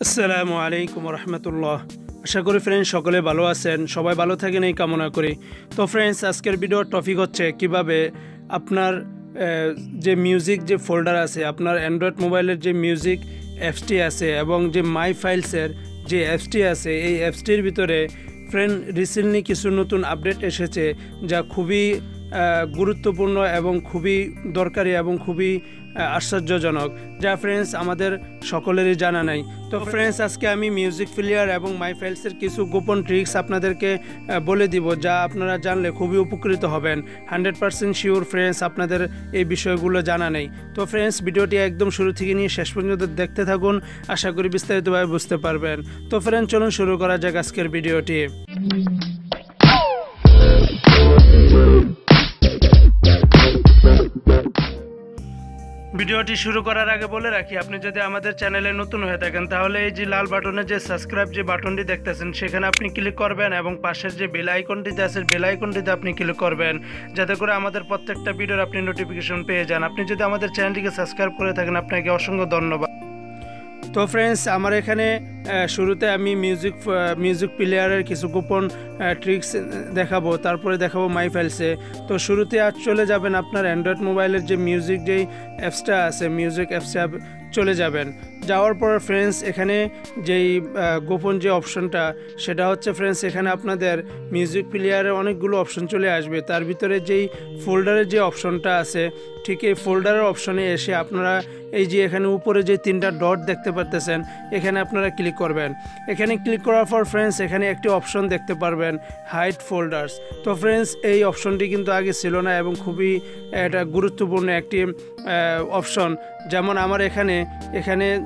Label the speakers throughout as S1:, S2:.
S1: আসসালামু আলাইকুম রহমতুল্লাহ আশা করি ফ্রেন্ডস সকলে ভালো আছেন, সবাই ভালো থাকেন এই কামনা করি। তো ফ্রেন্ডস আজকের ভিডিওর টপিক হচ্ছে কীভাবে আপনার যে মিউজিক যে ফোল্ডার আছে, আপনার অ্যান্ড্রয়েড মোবাইলের যে মিউজিক অ্যাপসটি আছে এবং যে মাই ফাইলসের যে অ্যাপসটি আছে, এই অ্যাপসটির ভিতরে ফ্রেন্ড রিসেন্টলি কিছু নতুন আপডেট এসেছে যা খুবই গুরুত্বপূর্ণ এবং খুবই দরকারি এবং খুবই আশ্চর্যজনক। যা ফ্রেন্ডস আমাদের সকলেরই জানা নাই। তো ফ্রেন্ডস আজকে আমি মিউজিক প্লেয়ার এবং মাই ফাইলসের কিছু গোপন ট্রিক্স আপনাদেরকে বলে দিব, যা আপনারা জানলে খুবই উপকৃত হবেন। হান্ড্রেড পার্সেন্ট শিওর ফ্রেন্ডস আপনাদের এই বিষয়গুলো জানা নেই। তো ফ্রেন্ডস ভিডিওটি একদম শুরু থেকে নিয়ে শেষ পর্যন্ত দেখতে থাকুন। আশা করি বিস্তারিতভাবে বুঝতে পারবেন। তো ফ্রেন্ডস চলুন শুরু করা যাক আজকের ভিডিওটি। ভিডিওটি শুরু করার আগে বলে রাখি, আপনি যদি আমাদের চ্যানেলে নতুন হয়ে থাকেন, তাহলে এই যে লাল বাটনে যে সাবস্ক্রাইব যে বাটনটি দেখতেছেন, সেখানে আপনি ক্লিক করবেন এবং পাশের যে বেল আইকনটিতে আছে বেল আইকনটিতে আপনি ক্লিক করবেন। যাতে করে আমাদের প্রত্যেকটা ভিডিওর আপনি নোটিফিকেশন পেয়ে যান। আপনি যদি আমাদের চ্যানেলটিকে সাবস্ক্রাইব করে থাকেন, আপনাকে অসংখ্য ধন্যবাদ। তো ফ্রেন্ডস আমার এখানে শুরুতে আমি মিউজিক মিউজিক প্লেয়ারের কিছু গোপন ট্রিক্স দেখাবো, তারপরে দেখাবো মাই ফাইলসে তো শুরুতে আজ চলে যাবেন আপনার অ্যান্ড্রয়েড মোবাইলের যে মিউজিক যেই অ্যাপসটা আছে মিউজিক অ্যাপসে চলে যাবেন। যাওয়ার পর ফ্রেন্ডস এখানে যেই গোপন যে অপশনটা সেটা হচ্ছে ফ্রেন্ডস এখানে আপনাদের মিউজিক প্লেয়ারের অনেকগুলো অপশন চলে আসবে। তার ভিতরে যেই ফোল্ডারের যে অপশনটা আছে, ঠিক এই ফোল্ডারের অপশনে এসে আপনারা এই যে এখানে উপরে যে তিনটা ডট দেখতে পারতেছেন, এখানে আপনারা ক্লিক করবেন। এখানে ক্লিক করার পর ফ্রেন্ডস এখানে একটি অপশন দেখতে পারবেন হাইট ফোল্ডার্স তো ফ্রেন্ডস এই অপশনটি কিন্তু আগে ছিল না এবং খুবই, এটা গুরুত্বপূর্ণ একটি অপশন যেমন আমার এখানে এখানে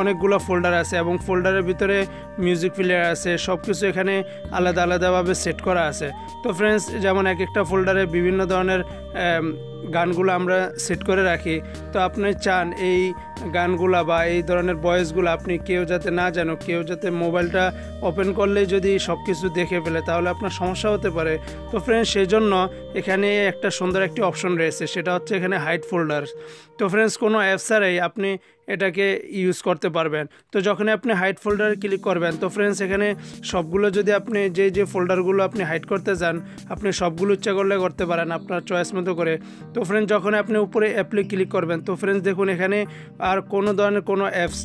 S1: অনেকগুলো ফোল্ডার আছে এবং ফোল্ডারের ভিতরে মিউজিক প্লেয়ার আছে সব কিছু এখানে আলাদা আলাদাভাবে সেট করা আছে। তো ফ্রেন্ডস যেমন এক একটা ফোল্ডারে বিভিন্ন ধরনের গানগুলো আমরা সেট করে রাখি। তো আপনি চান এই গানগুলা বা এই ধরনের ভয়েসগুলো আপনি কেউ যাতে না জানো কেউ যাতে মোবাইলটা ওপেন করলেই যদি সব কিছু দেখে ফেলে, তাহলে আপনার সমস্যা হতে পারে। তো ফ্রেন্ডস সেই জন্য এখানে একটা সুন্দর একটি অপশন রয়েছে, সেটা হচ্ছে এখানে হাইট ফোল্ডার তো ফ্রেন্ডস কোনো অ্যাপ আপনি এটাকে ইউজ করতে পারবেন। তো যখন আপনি হাইট ফোল্ডারে ক্লিক করবেন, তো ফ্রেন্ডস এখানে সবগুলো যদি আপনি যে যে ফোল্ডারগুলো আপনি হাইট করতে চান, আপনি সবগুলো ইচ্ছা করলে করতে পারেন আপনার চয়েস মতো করে। তো ফ্রেন্ডস যখন আপনি উপরে অ্যাপলে ক্লিক করবেন, তো ফ্রেন্ডস দেখুন এখানে আর কোনো ধরনের কোনো অ্যাপস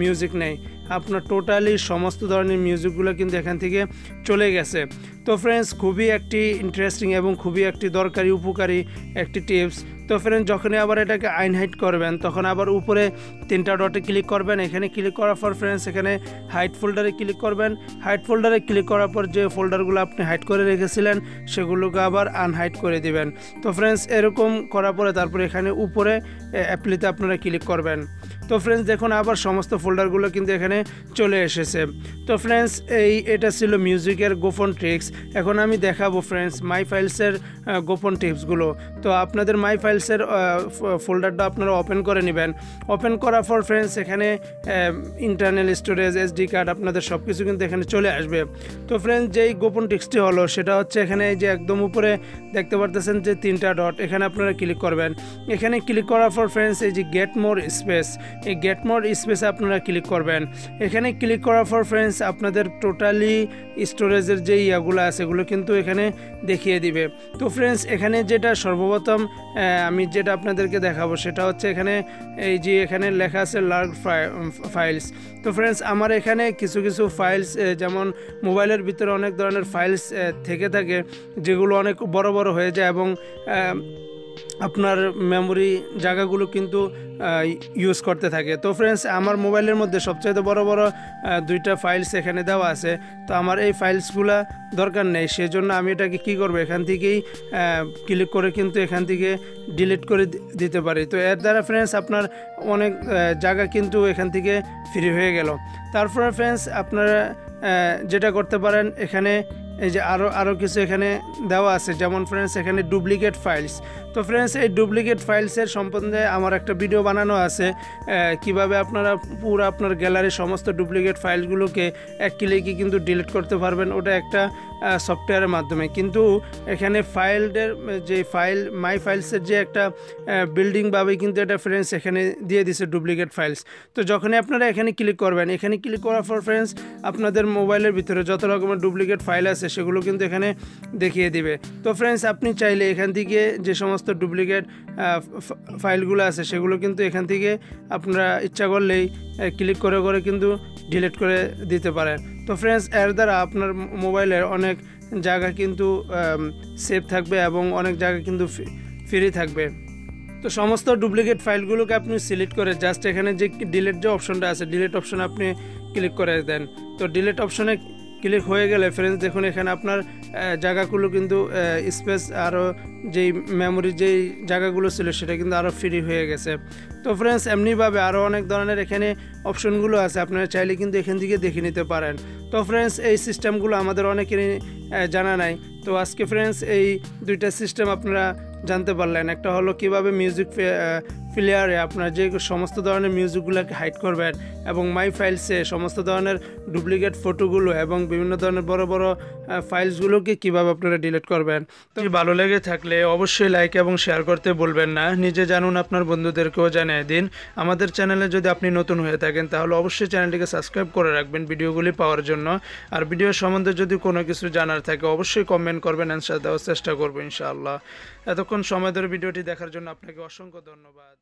S1: মিউজিক নেই। আপনার টোটালি সমস্ত ধরনের মিউজিকগুলো কিন্তু এখান থেকে চলে গেছে। তো ফ্রেন্ডস খুবই একটি ইন্টারেস্টিং এবং খুবই একটি দরকারি, উপকারী একটি টিপস তো ফ্রেন্ড যখনই আবার এটাকে আইন হাইট করবেন, তখন আবার উপরে তিনটা ডটে ক্লিক করবেন। এখানে ক্লিক করার পর ফ্রেন্ডস এখানে হাইট ফোল্ডারে ক্লিক করবেন। হাইট ফোল্ডারে ক্লিক করার পর যে ফোল্ডারগুলো আপনি হাইট করে রেখেছিলেন, সেগুলোকে আবার আনহাইট করে দিবেন। তো ফ্রেন্ডস এরকম করার পরে তারপরে এখানে উপরে অ্যাপ্লিতে আপনারা ক্লিক করবেন। তো ফ্রেন্ডস দেখুন, আবার সমস্ত ফোল্ডারগুলো কিন্তু এখানে চলে এসেছে। তো ফ্রেন্ডস এই, এটা ছিল মিউজিকের গোপন ট্রিক্স এখন আমি দেখাবো ফ্রেন্ডস মাই ফাইলসের গোপন টিপসগুলো তো আপনাদের মাই ফাইলসের ফোল্ডারটা আপনারা ওপেন করে নেবেন। ওপেন করার পর ফ্রেন্ডস এখানে ইন্টারনাল স্টোরেজ এসডি কার্ড আপনাদের সব কিছু কিন্তু এখানে চলে আসবে। তো ফ্রেন্ডস যেই গোপন টিক্সটি হলো, সেটা হচ্ছে এখানে এই যে একদম উপরে দেখতে পারতেছেন যে তিনটা ডট এখানে আপনারা ক্লিক করবেন। এখানে ক্লিক করার পর ফ্রেন্ডস এই যে গেট মোর স্পেস এই গেট মোর স্পেসে আপনারা ক্লিক করবেন। এখানে ক্লিক করার পর ফ্রেন্ডস আপনাদের টোটালি স্টোরেজের যে ইয়াগুলো আছে, এগুলো কিন্তু এখানে দেখিয়ে দিবে। তো ফ্রেন্ডস এখানে যেটা সর্বপ্রথম আমি যেটা আপনাদেরকে দেখাবো, সেটা হচ্ছে এখানে এই যে এখানে লেখা আছে লার্ক ফাইলস তো ফ্রেন্ডস আমার এখানে কিছু কিছু ফাইলস যেমন মোবাইলের ভিতরে অনেক ধরনের ফাইলস থেকে থাকে, যেগুলো অনেক বড় বড় হয়ে যায় এবং আপনার মেমোরি জায়গাগুলো কিন্তু ইউজ করতে থাকে। তো ফ্রেন্ডস আমার মোবাইলের মধ্যে সবচাইতে বড় বড় দুইটা ফাইলস এখানে দেওয়া আছে। তো আমার এই ফাইলসগুলো দরকার নেই। সেজন্য আমি এটাকে কি করব? এখান থেকেই ক্লিক করে কিন্তু এখান থেকে ডিলিট করে দিতে পারি। তো এর দ্বারা ফ্রেন্ডস আপনার অনেক জায়গা কিন্তু এখান থেকে ফ্রি হয়ে গেল। তারপরে ফ্রেন্ডস আপনারা যেটা করতে পারেন, এখানে এই যে আরও আরও কিছু এখানে দেওয়া আছে, যেমন ফ্রেন্ডস এখানে ডুপ্লিকেট ফাইলস তো ফ্রেন্ডস এই ডুপ্লিকেট ফাইলসের সম্বন্ধে আমার একটা ভিডিও বানানো আছে কীভাবে আপনারা পুরো আপনার গ্যালারির সমস্ত ডুপ্লিকেট ফাইলগুলোকে এক ক্লিকে কিন্তু ডিলিট করতে পারবেন, ওটা একটা সফটওয়্যারের মাধ্যমে। কিন্তু এখানে ফাইলের যে ফাইল মাই ফাইলসের যে একটা বিল্ডিং ভাবে কিন্তু এটা ফ্রেন্ডস এখানে দিয়ে দিছে ডুপ্লিকেট ফাইলস তো যখনই আপনারা এখানে ক্লিক করবেন, এখানে ক্লিক করার পর ফ্রেন্ডস আপনাদের মোবাইলের ভিতরে যত রকমের ডুপ্লিকেট ফাইল আছে সেগুলো কিন্তু এখানে দেখিয়ে দিবে। তো ফ্রেন্ডস আপনি চাইলে এখান থেকে যে সমস্ত ডুপ্লিকেট ফাইলগুলো আছে, সেগুলো কিন্তু এখান থেকে আপনারা ইচ্ছা করলেই ক্লিক করে করে কিন্তু ডিলিট করে দিতে পারেন। তো ফ্রেন্ডস এর দ্বারা আপনার মোবাইলের অনেক জায়গা কিন্তু সেভ থাকবে এবং অনেক জায়গা কিন্তু ফ্রি থাকবে। তো সমস্ত ডুপ্লিকেট ফাইলগুলোকে আপনি সিলেক্ট করে জাস্ট এখানে যে ডিলেট যে অপশনটা আছে ডিলেট অপশন আপনি ক্লিক করে দেন। তো ডিলেট অপশনে ক্লিক হয়ে গেলে ফ্রেন্ডস দেখুন, এখানে আপনার জায়গাগুলো কিন্তু স্পেস আরও যেই মেমোরি যেই জায়গাগুলো ছিল, সেটা কিন্তু আরও ফ্রি হয়ে গেছে। তো ফ্রেন্ডস এমনিভাবে আরও অনেক ধরনের এখানে অপশনগুলো আছে, আপনারা চাইলে কিন্তু এখান থেকে দেখে নিতে পারেন। তো ফ্রেন্ডস এই সিস্টেমগুলো আমাদের অনেকেরই জানা নাই। তো আজকে ফ্রেন্ডস এই দুইটা সিস্টেম আপনারা জানতে পারলেন। একটা হলো কীভাবে মিউজিক প্লেয়ারে আপনার যে সমস্ত ধরনের মিউজিকগুলোকে হাইড করবেন এবং মাই ফাইলসে সমস্ত ধরনের ডুপ্লিকেট ফটোগুলো এবং বিভিন্ন ধরনের বড় বড় ফাইলসগুলোকে কীভাবে আপনারা ডিলিট করবেন। তো ভালো লেগে থাকলে অবশ্যই লাইক এবং শেয়ার করতে বলবেন না। নিজে জানুন আপনার বন্ধুদেরকেও জানিয়ে দিন। আমাদের চ্যানেলে যদি আপনি নতুন হয়ে থাকেন, তাহলে অবশ্যই চ্যানেলটিকে সাবস্ক্রাইব করে রাখবেন ভিডিওগুলি পাওয়ার জন্য। আর ভিডিও সম্বন্ধে যদি কোনো কিছু জানার থাকে, অবশ্যই কমেন্ট করবেন অ্যান্সার দেওয়ার চেষ্টা করব ইনশাআল্লাহ। এতক্ষণ সময় ধরে ভিডিওটি দেখার জন্য আপনাকে অসংখ্য ধন্যবাদ।